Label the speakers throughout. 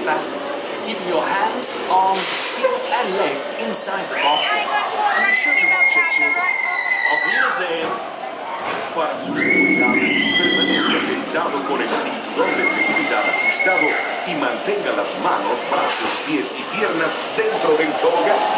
Speaker 1: Keep your hands, arms, feet and legs inside the bottle. And be sure to watch it too. Auf Wiedersehen.
Speaker 2: Para su seguridad, permanezca sentado con el cinturón de seguridad ajustado y mantenga las manos, brazos, pies y piernas dentro del tobogán.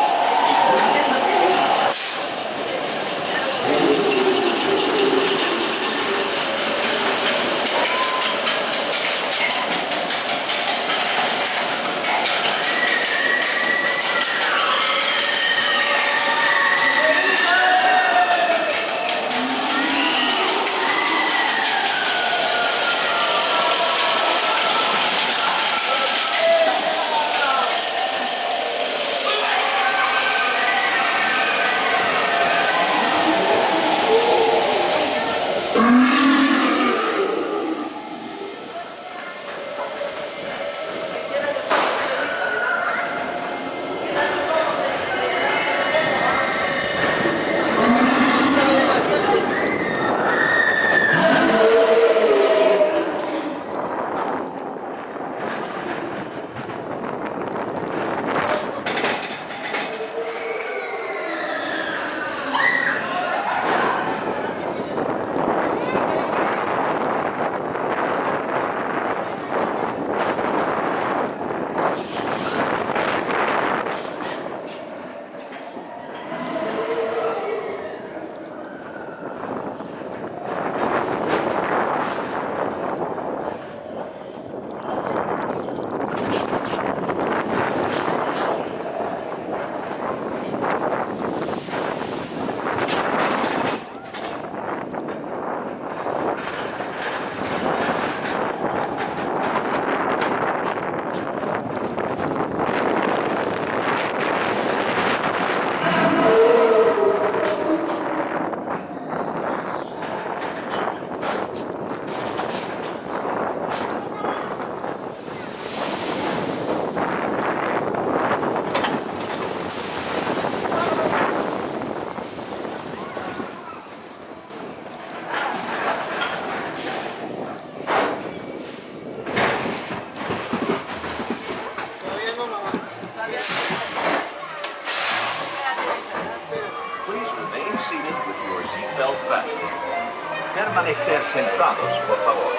Speaker 3: Permanecer sentados, por favor.